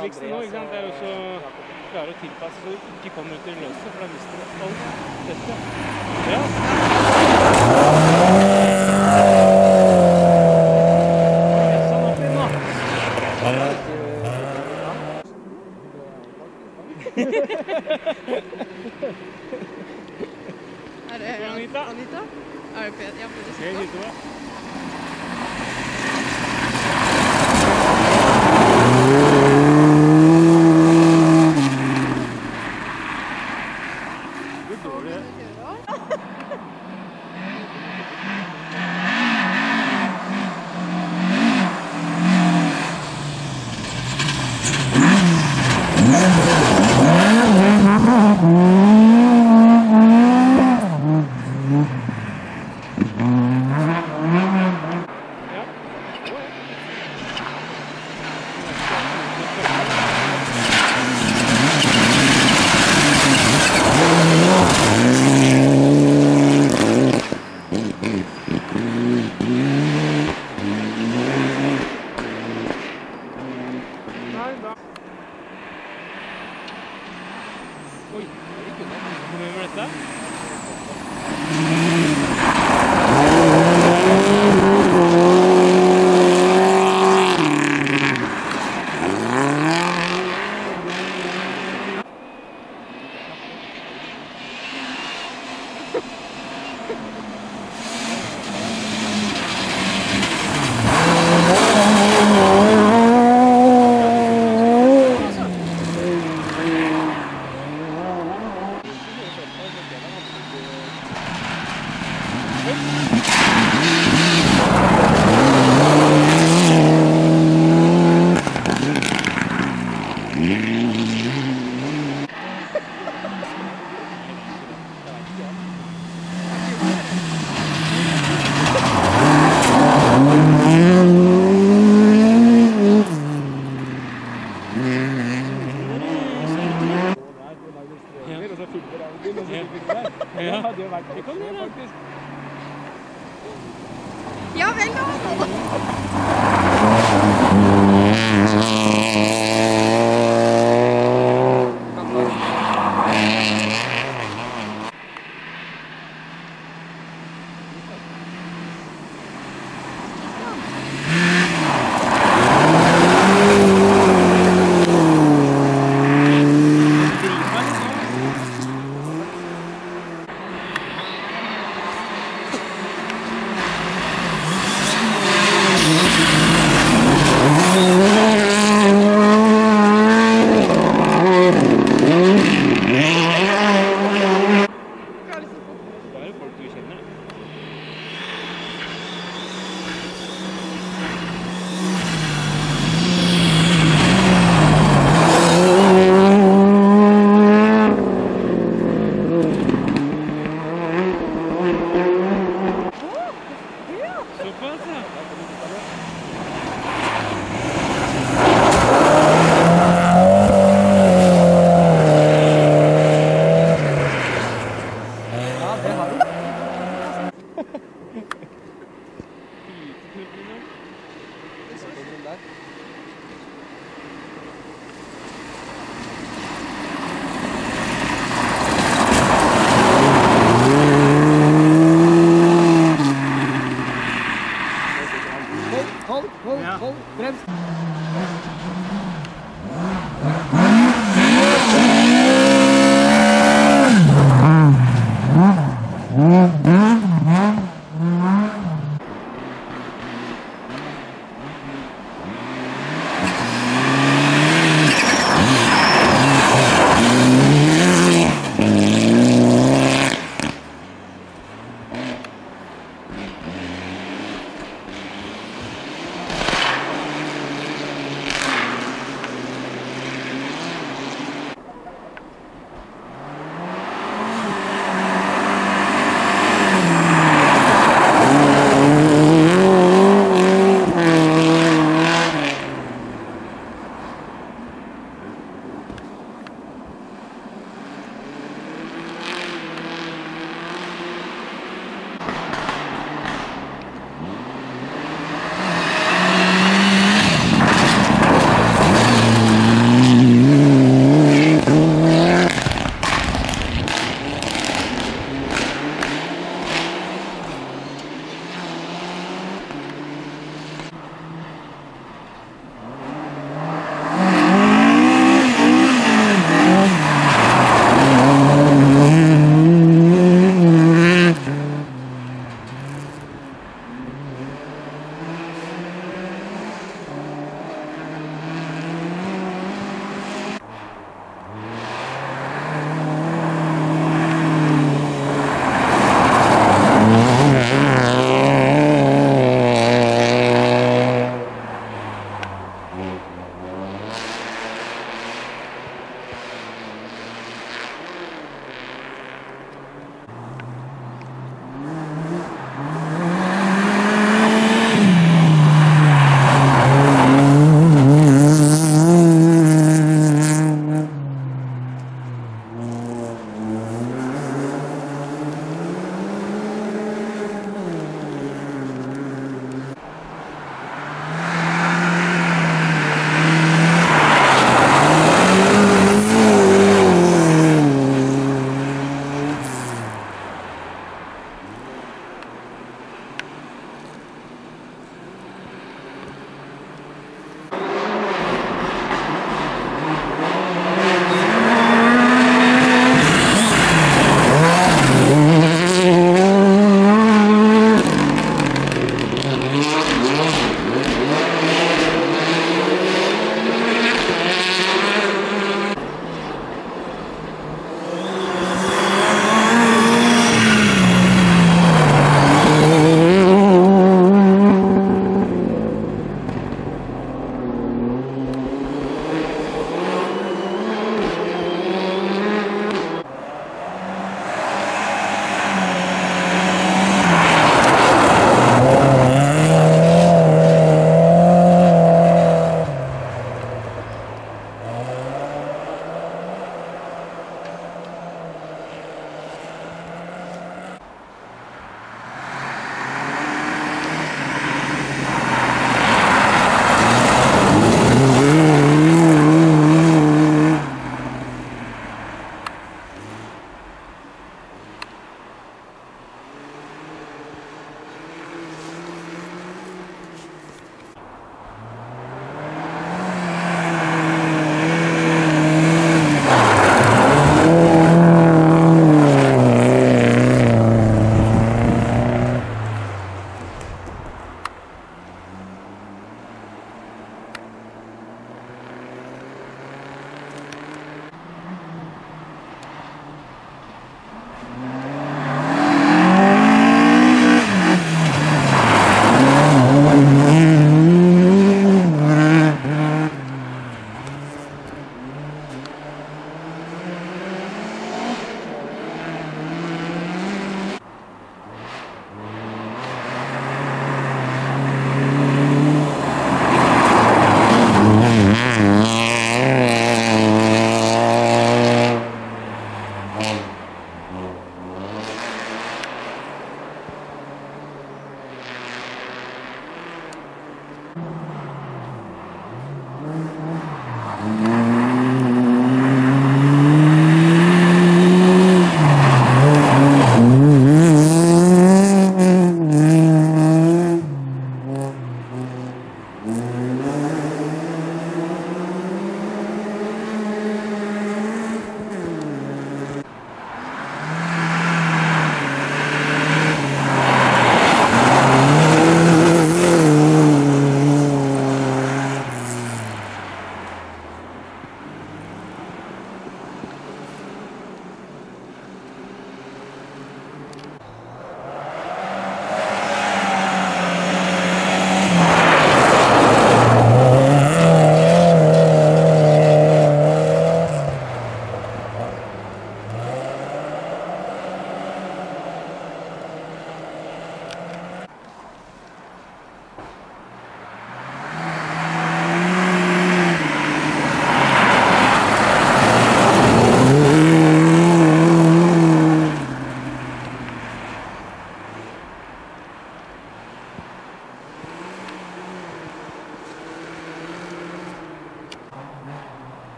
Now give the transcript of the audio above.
vanskeligste nå ikke sant? det er jo så klare å tilpasse så du ikke kommer ut i løset, for da mister du alt dette. Ja.